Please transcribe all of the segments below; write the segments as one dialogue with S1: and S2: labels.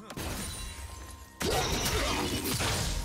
S1: Huh. Thank you.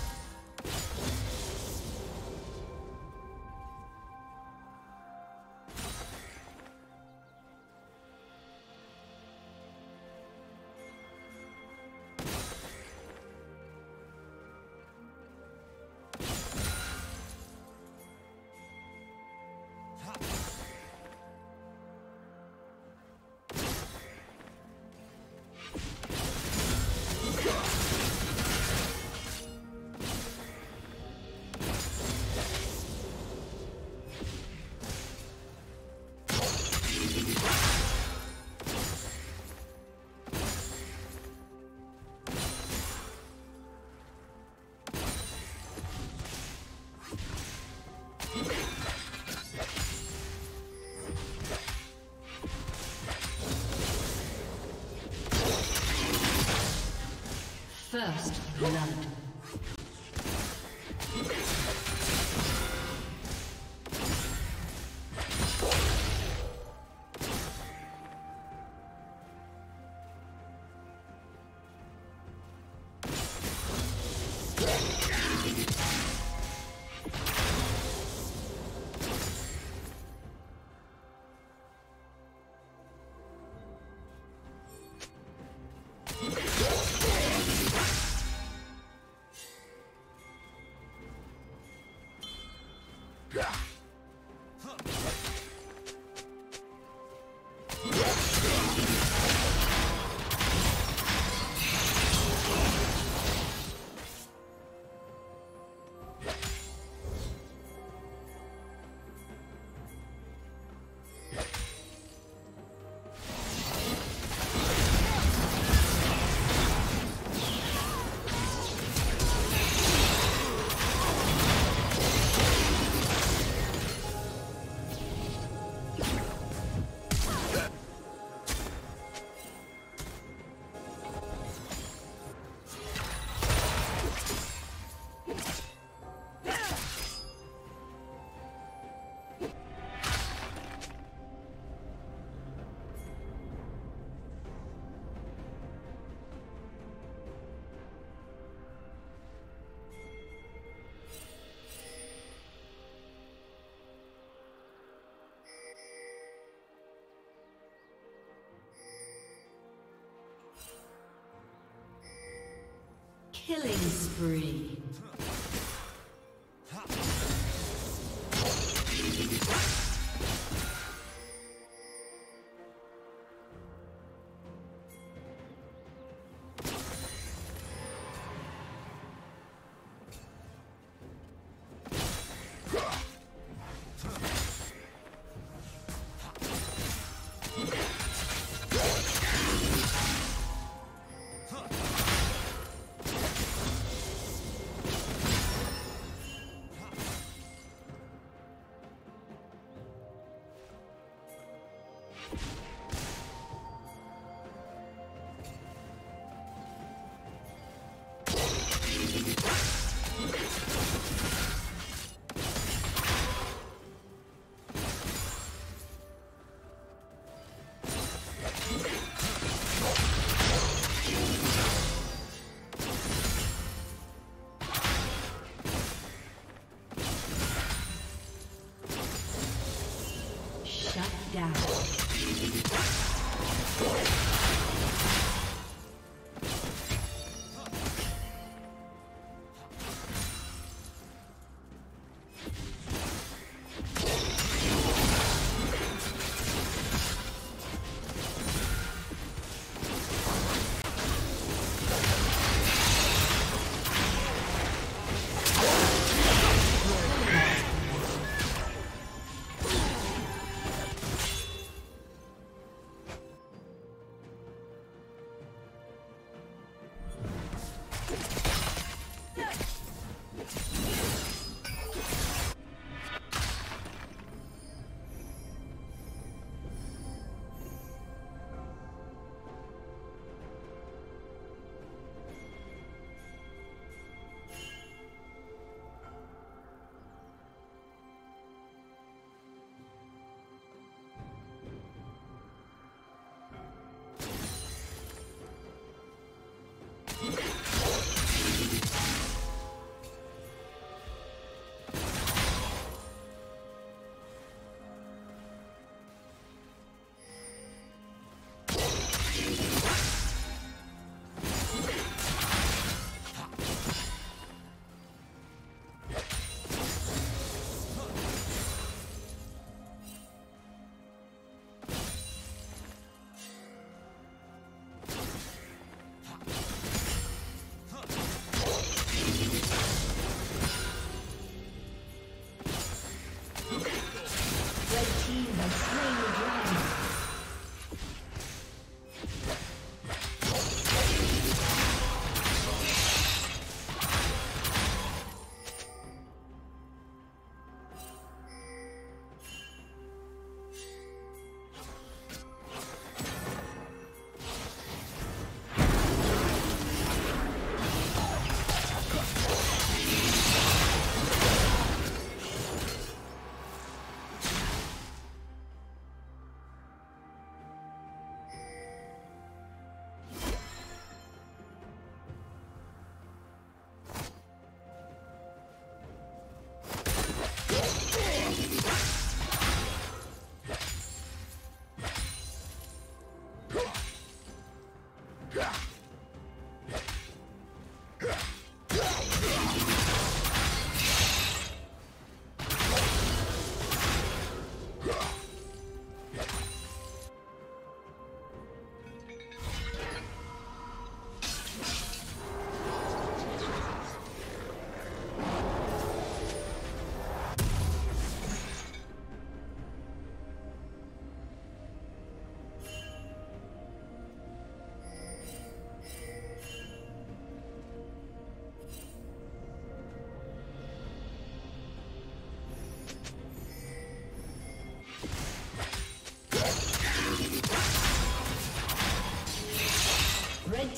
S1: First blood. Killing spree. you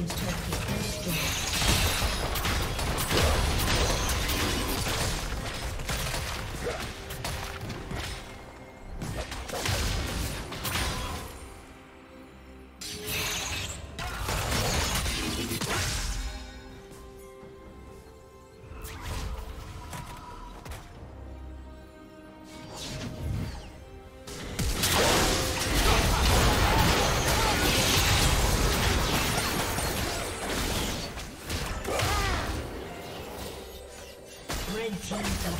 S1: team's turret. Atlanta.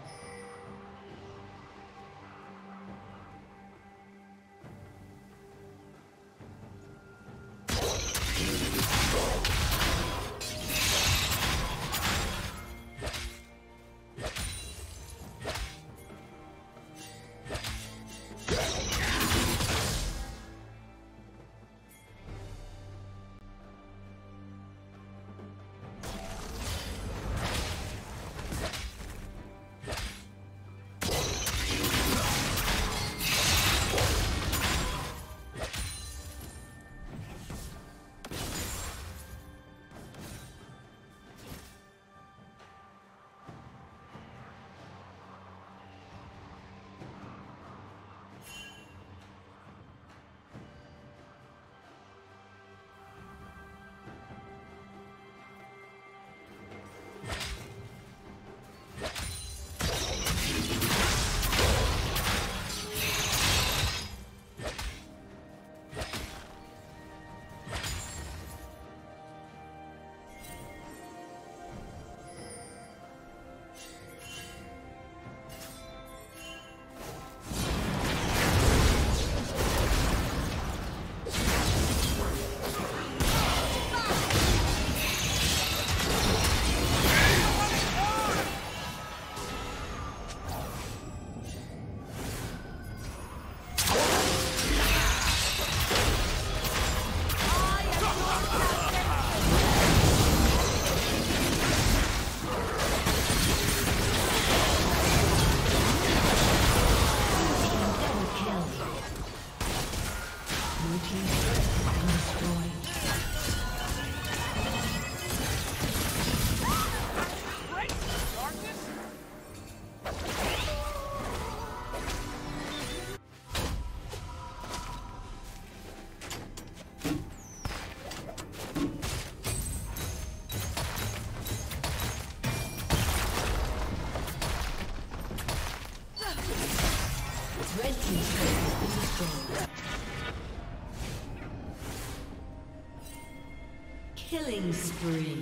S1: Killing spree.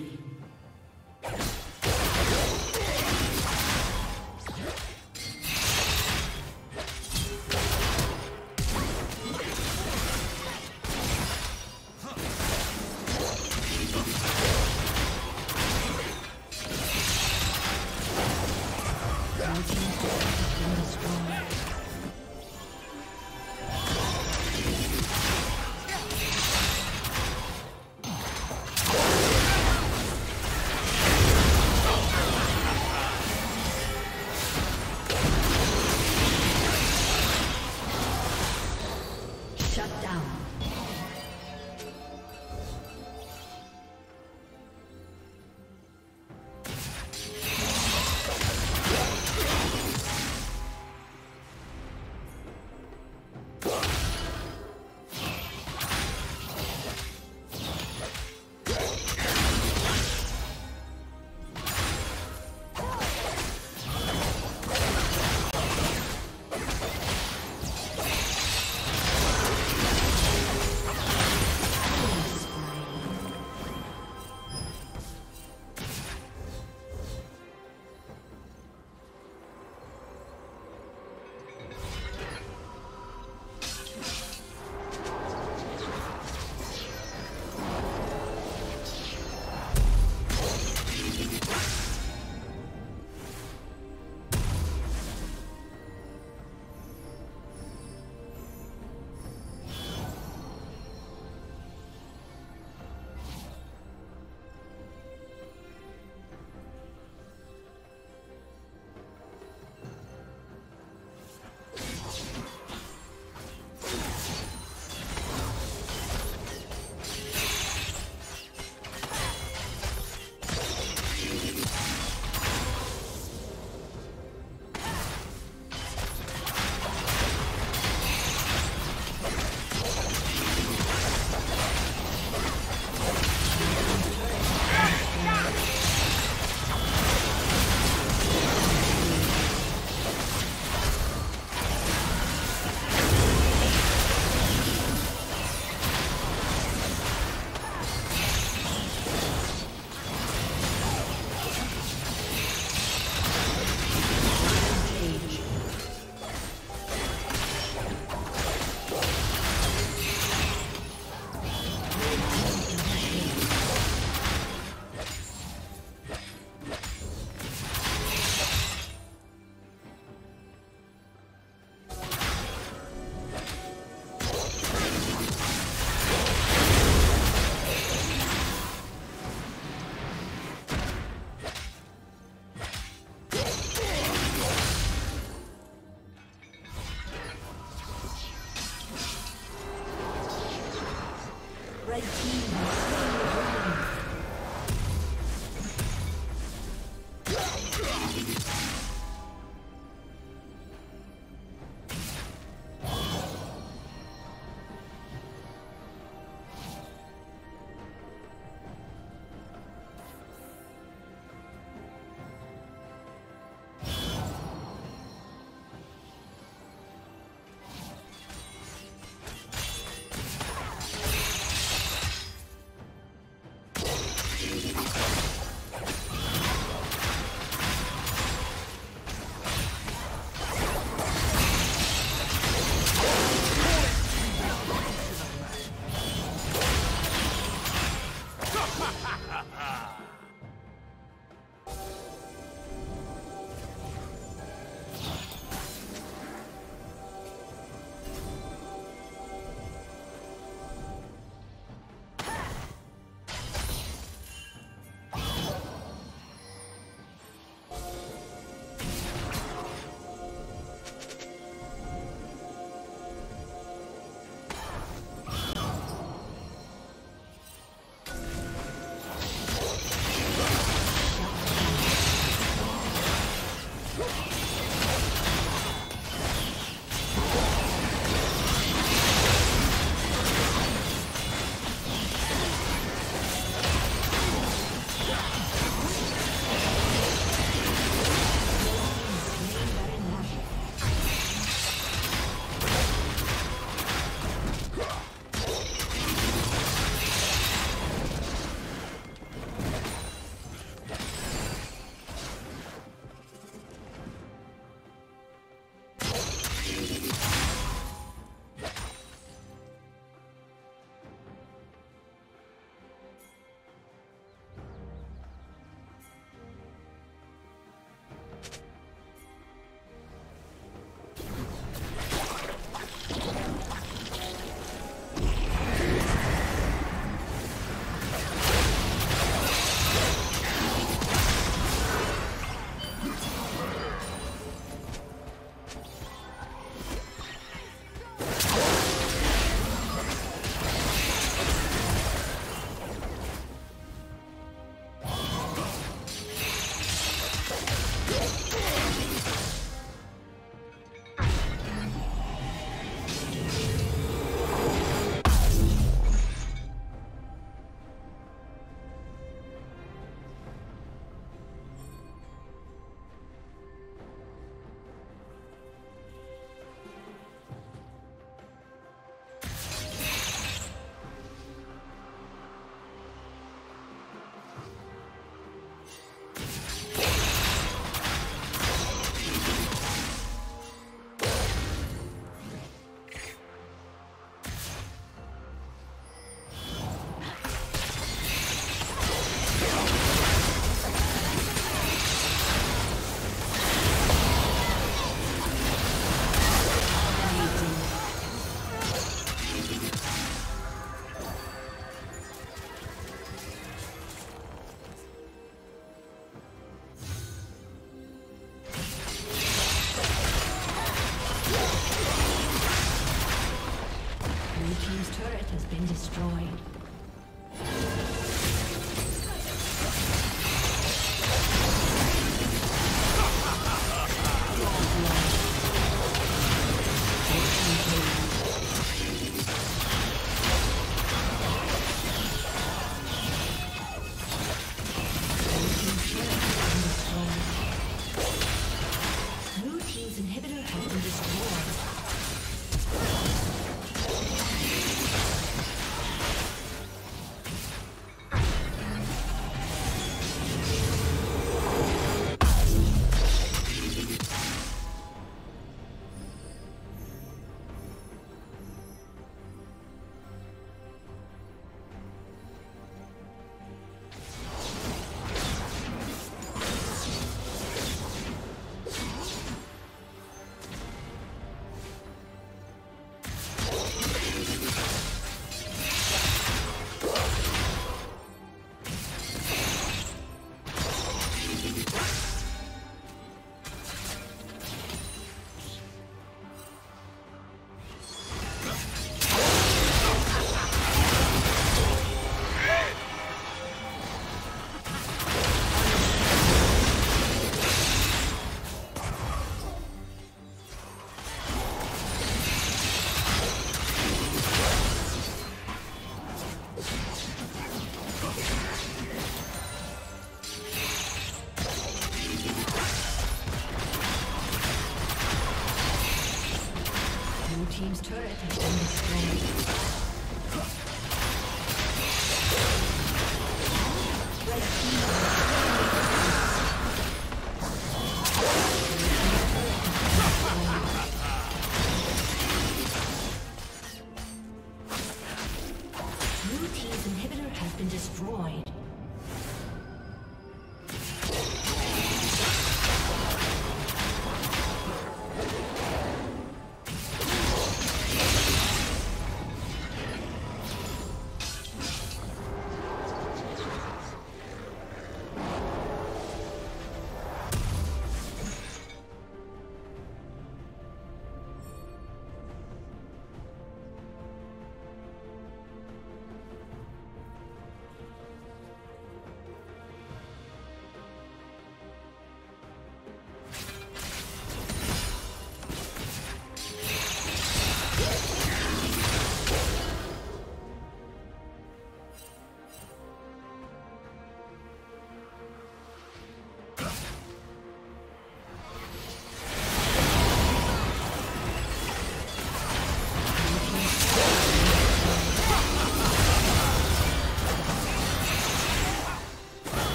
S1: Destroyed.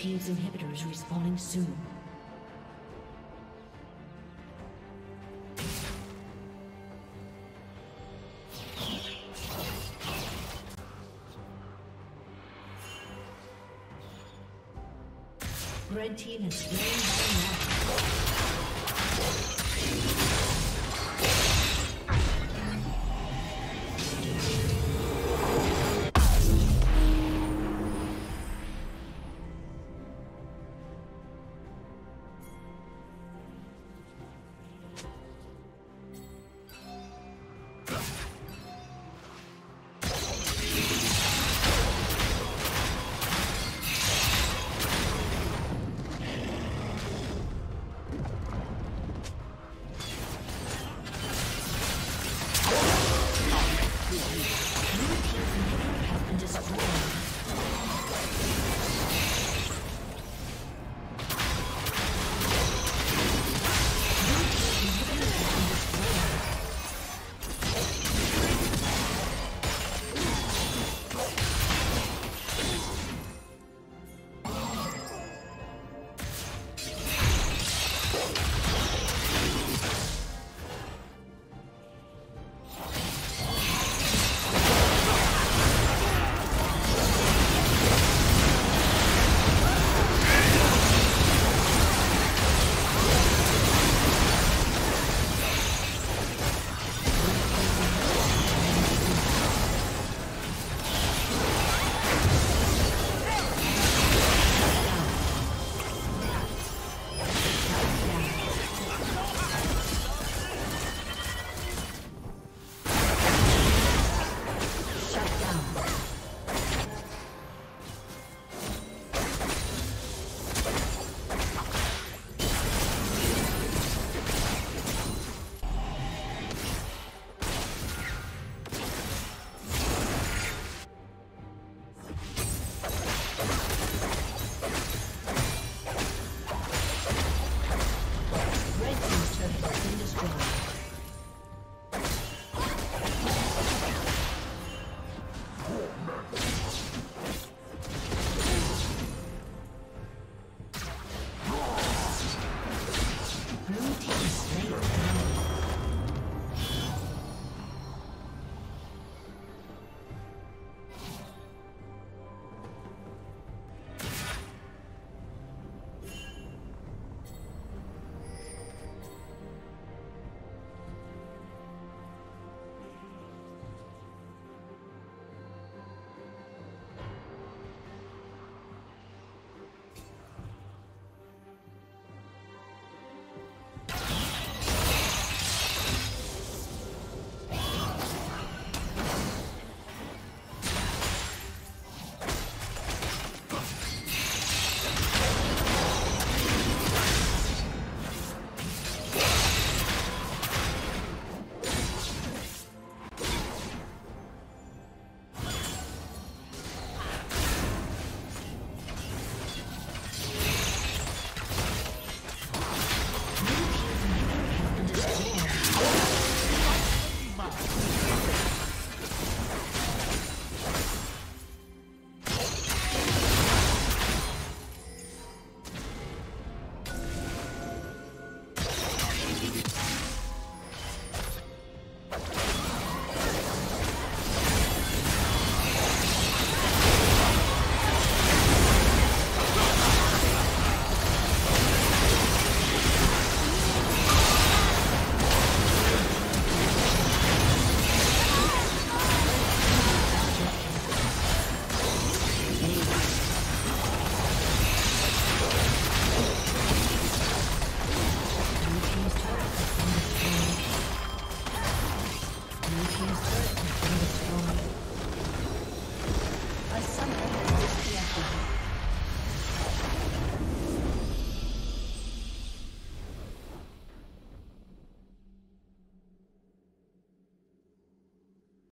S1: Team's inhibitor is respawning soon. Red team has slain